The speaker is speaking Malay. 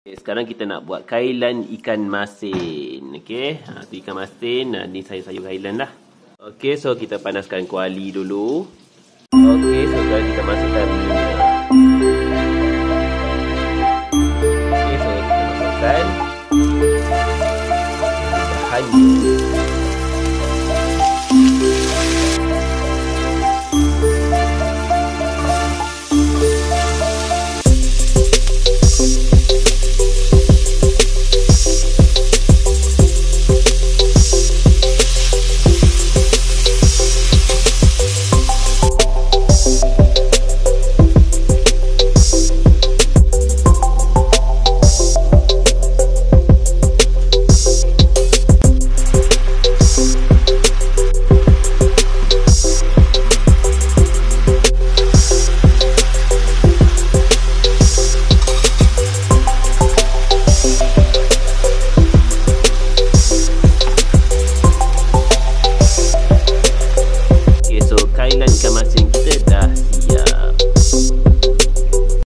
Okay, sekarang kita nak buat kailan ikan masin. Okey, ha, tu ikan masin. Ha, ni saya sayur kailan lah. Okey, so kita panaskan kuali dulu. Okey, so sekarang kita masukkan minyak. Okey, so kita masukkan. Hanya. kailan ka masingkit ah yeah.